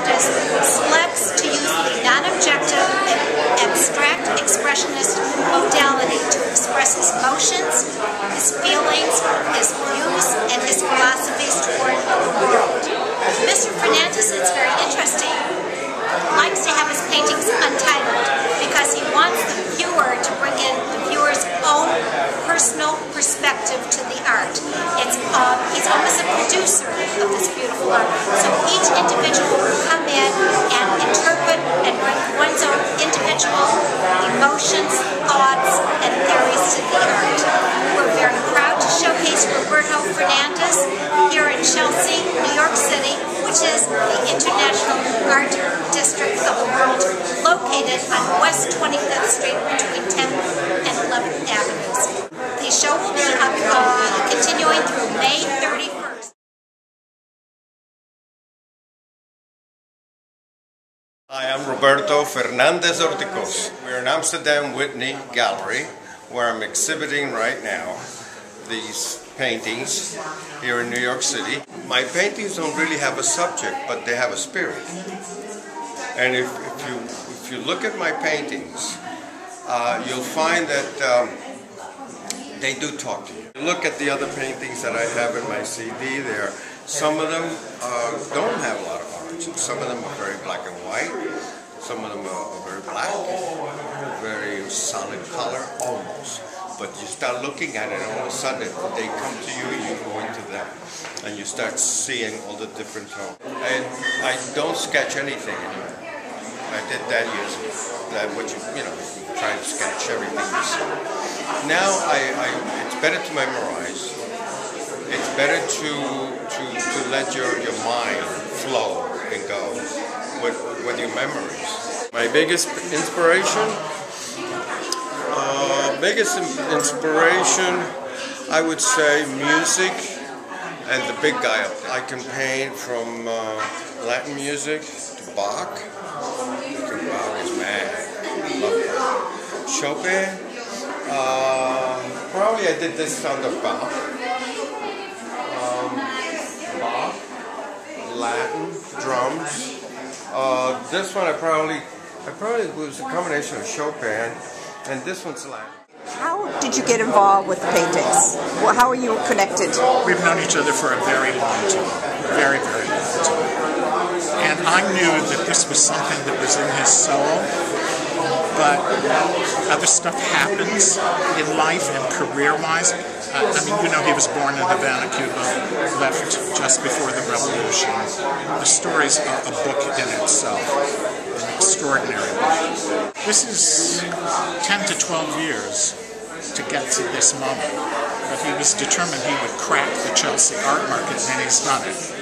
Fernandez selects to use the non-objective and abstract expressionist modality to express his emotions, his feelings, his views, and his philosophies toward the world. Mr. Fernandez, it's very interesting, likes to have his paintings untitled because he wants the viewer to bring in the viewer's own personal perspective to the art. It's uh, He's almost a producer of this beautiful art. So each individual emotions, thoughts, and theories to the art. We're very proud to showcase Roberto Fernandez here in Chelsea, New York City, which is the International Art District of the World, located on West 25th Hi, I'm Roberto Fernandez Dorticos. We're in Amsterdam Whitney Gallery, where I'm exhibiting right now these paintings here in New York City. My paintings don't really have a subject, but they have a spirit. And if, if you if you look at my paintings, uh, you'll find that um, they do talk to you. Look at the other paintings that I have in my CD there. Some of them uh, don't have a lot of. Some of them are very black and white. Some of them are, very black, very solid color, almost. But you start looking at it, and all of a sudden they come to you, you go into them, and you start seeing all the different tones. And I don't sketch anything anymore. I did that years ago. That what you you know, try to sketch everything you see. Now I, I it's better to memorize. It's better to to, to let your, your mind flow and go with with your memories. My biggest inspiration, uh, biggest inspiration, I would say music and the big guy. I can paint from uh, Latin music to Bach. Bach is mad. Chopin. Uh, probably I did this on the Bach. This one I probably, I probably was a combination of Chopin, and this one's Latin. How did you get involved with the paintings? Well, how are you connected? We've known each other for a very long time. Very, very long time. And I knew that this was something that was in his soul, but other stuff happens in life and career-wise. Uh, I mean, you know, he was born in Havana, Cuba, left just before the revolution. The story's a, a book in itself, an extraordinary book. This is 10 to 12 years to get to this moment. But he was determined he would crack the Chelsea art market, and he's done it.